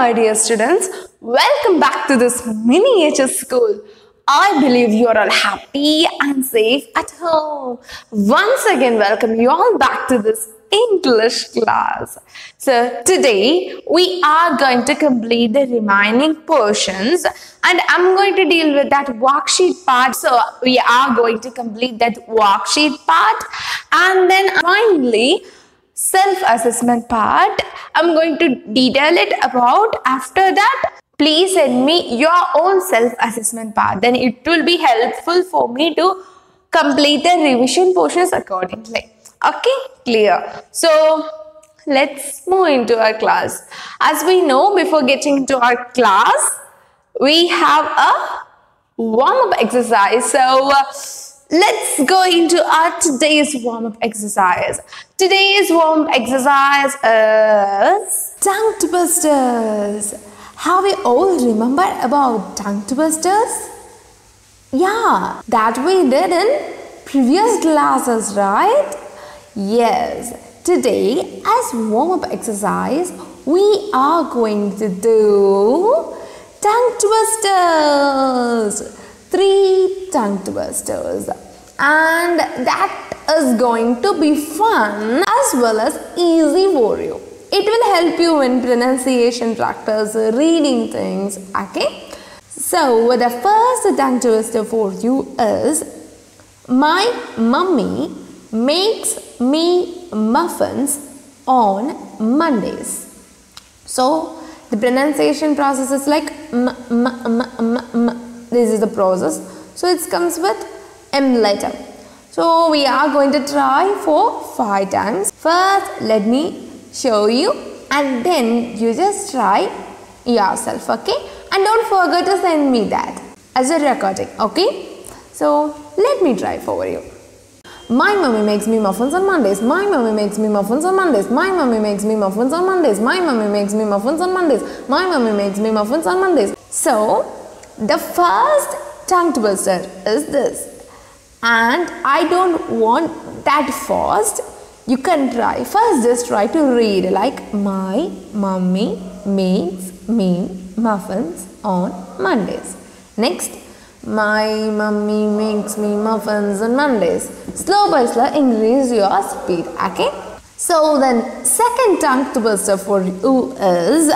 my dear students. Welcome back to this miniature school. I believe you are all happy and safe at home. Once again, welcome you all back to this English class. So today we are going to complete the remaining portions and I'm going to deal with that worksheet part. So we are going to complete that worksheet part and then finally self-assessment part. I'm going to detail it about. After that please send me your own self-assessment part. Then it will be helpful for me to complete the revision portions accordingly. Okay clear. So let's move into our class. As we know before getting into our class we have a warm-up exercise. So uh, let's go into our today's warm-up exercise. Today's warm-up exercise is tongue twisters have we all remember about tongue twisters yeah that we did in previous classes right? Yes today as warm-up exercise we are going to do tongue twisters three tongue twisters and that is going to be fun as well as easy for you it will help you in pronunciation practice reading things okay so the first tongue twister for you is my mummy makes me muffins on mondays so the pronunciation process is like m, m, m, m, m. This is the process. So it comes with M letter. So we are going to try for five times. First, let me show you and then you just try yourself, okay? And don't forget to send me that as a recording, okay? So let me try for you. My mummy makes me muffins on Mondays. My mummy makes me muffins on Mondays. My mummy makes me muffins on Mondays. My mummy makes me muffins on Mondays. My mummy makes me muffins on Mondays. So, the first tongue twister is this. And I don't want that fast. You can try. First, just try to read like my mummy makes me muffins on Mondays. Next, my mummy makes me muffins on Mondays. Slow by slow, increase your speed. Okay. So then, second tongue twister for you is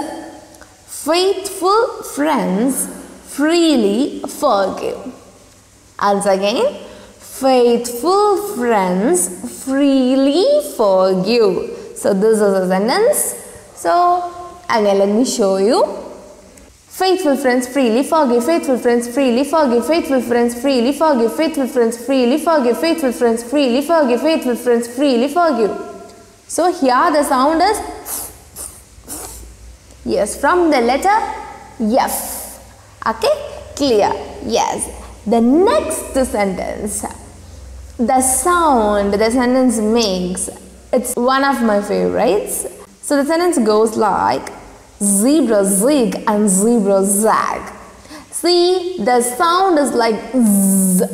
faithful friends freely forgive. Once again, faithful friends freely forgive. So this is a sentence. So again, let me show you. Faithful friends freely forgive, faithful friends freely forgive, faithful friends freely forgive, faithful friends freely forgive, faithful friends freely forgive, faithful friends freely forgive. So here the sound is yes from the letter F. Okay, clear? Yes. The next sentence, the sound the sentence makes, it's one of my favorites. So the sentence goes like zebra zig and zebra zag. See, the sound is like z,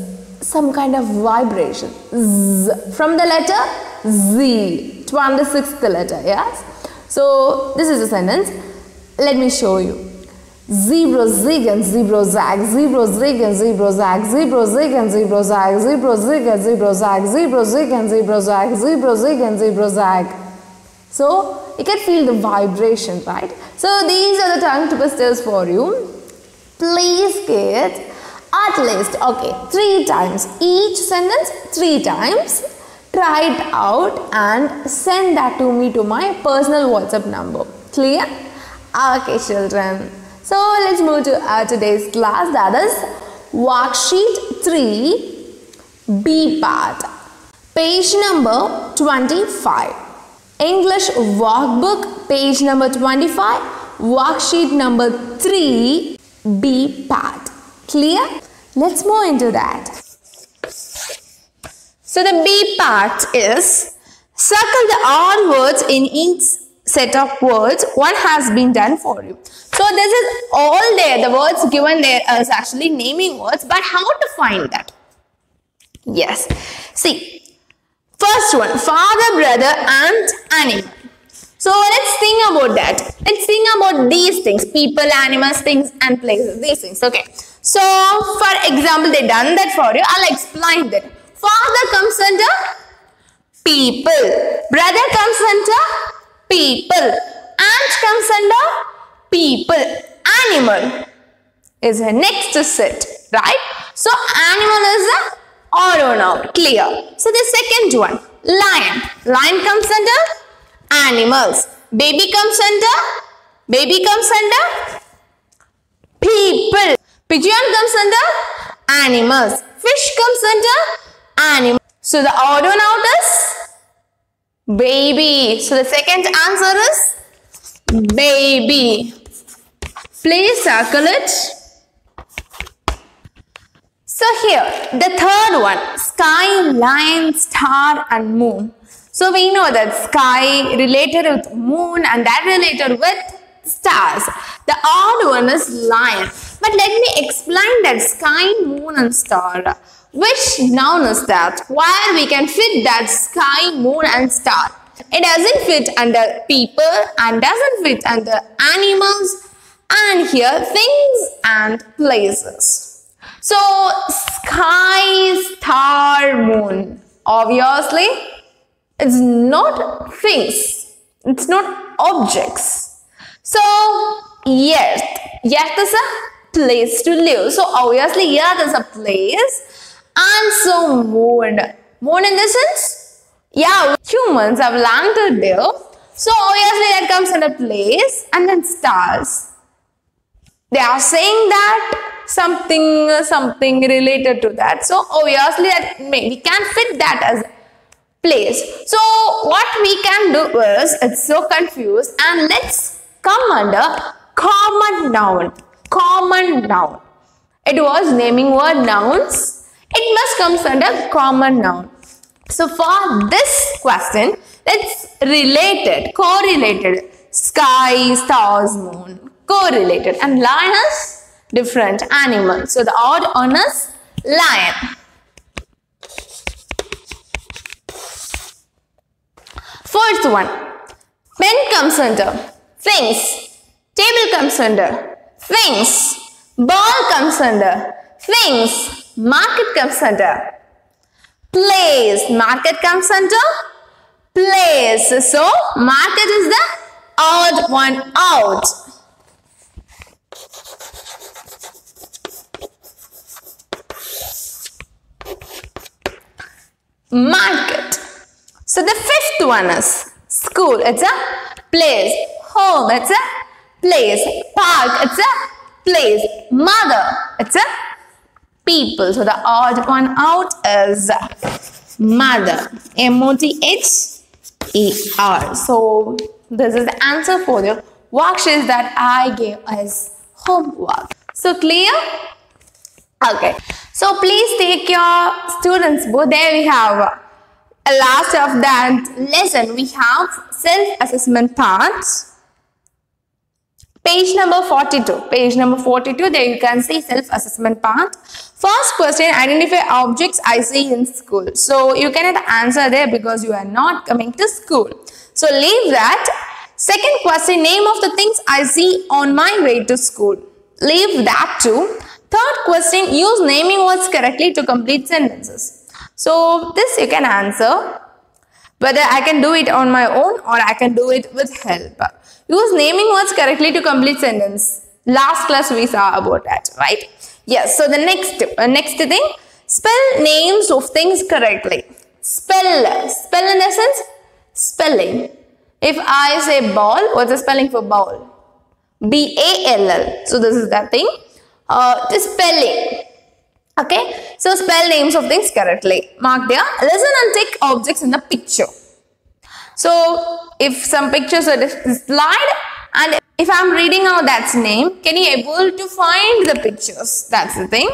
some kind of vibration. Z, from the letter Z, 26th letter, yes? So, this is a sentence. Let me show you. Zebra zig and zebra zag, zebra zig and zebra zag, zebra zig and zebra zag, zebra zig and zebra zag, zebra zig and zebra zag, zebra zig and zebra zag. So, you can feel the vibration, right? So, these are the tongue twisters for you. Please get at least, okay, three times. Each sentence, three times. Try it out and send that to me to my personal WhatsApp number. Clear? Okay, children. So, let's move to our today's class. That is worksheet 3 B part. Page number 25. English workbook page number 25 worksheet number 3 B part. Clear? Let's move into that. So the B part is circle the odd words in each set of words. What has been done for you so this is all there the words given there is actually naming words but how to find that yes see First one, father, brother, aunt, animal. So let's think about that. Let's think about these things. People, animals, things and places. These things. Okay. So for example, they done that for you. I'll explain that. Father comes under people. Brother comes under people. Aunt comes under people. Animal is the next set, right? So animal is a noun, clear. So the second one, lion. Lion comes under animals. Baby comes under, baby comes under people. Pigeon comes under animals. Fish comes under animals. So the auto noun is baby. So the second answer is baby. Circle it. So here, the third one, sky, lion, star and moon. So we know that sky related with moon and that related with stars. The odd one is lion. But let me explain that sky, moon and star. Which noun is that? Where we can fit that sky, moon and star. It doesn't fit under people and doesn't fit under animals and here things and places. So sky, star, moon. Obviously, it's not things. It's not objects. So earth. Earth is a place to live. So obviously earth is a place. And so moon. Moon in the sense, yeah, humans have landed there. So obviously that comes in a place and then stars they are saying that something something related to that. So obviously that we can fit that as place. So what we can do is it's so confused and let's come under common noun. Common noun. It was naming word nouns. It must come under common noun. So for this question it's related correlated. Sky stars moon correlated. And lion is different animal. So the odd one is lion. Fourth one, pen comes under. Things, table comes under. Things, ball comes under. Things, market comes under. Place, market comes under. Place. So market is the odd one out. Market. So the fifth one is school. It's a place. Home. It's a place. Park. It's a place. Mother. It's a people. So the odd one out is mother. M-O-T-H-E-R. So this is the answer for the worksheets that I gave as homework. So clear? Okay. So please take your students book. There we have a last of that lesson. We have self-assessment parts. Page number 42. Page number 42. There you can see self-assessment part. First question, identify objects I see in school. So you cannot answer there because you are not coming to school. So leave that. Second question, name of the things I see on my way to school. Leave that too. Third question, use naming words correctly to complete sentences. So this you can answer whether I can do it on my own or I can do it with help. Use naming words correctly to complete sentence. Last class we saw about that, right? Yes, so the next, uh, next thing, spell names of things correctly. Spell, spell in the sense, spelling. If I say ball, what's the spelling for ball? B-A-L-L. So this is that thing uh, spelling. Okay, so spell names of things correctly. Mark there. Listen and take objects in the picture. So if some pictures are slide and if I'm reading out that name, can you able to find the pictures? That's the thing.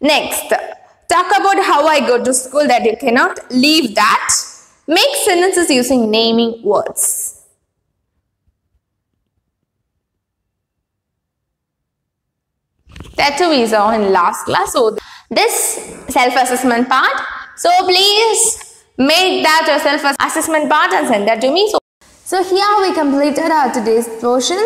Next, talk about how I go to school that you cannot leave that. Make sentences using naming words. That we saw in last class. So this self-assessment part. So please make that your self-assessment part and send that to me. So So here we completed our today's portion.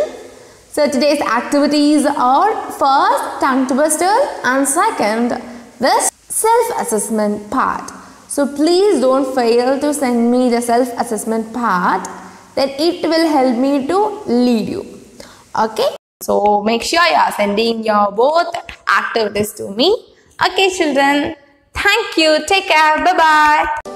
So today's activities are first tongue twister and second this self-assessment part. So please don't fail to send me the self-assessment part then it will help me to lead you. Okay. So make sure you are sending your both activities to me. Okay children. Thank you. Take care. Bye-bye.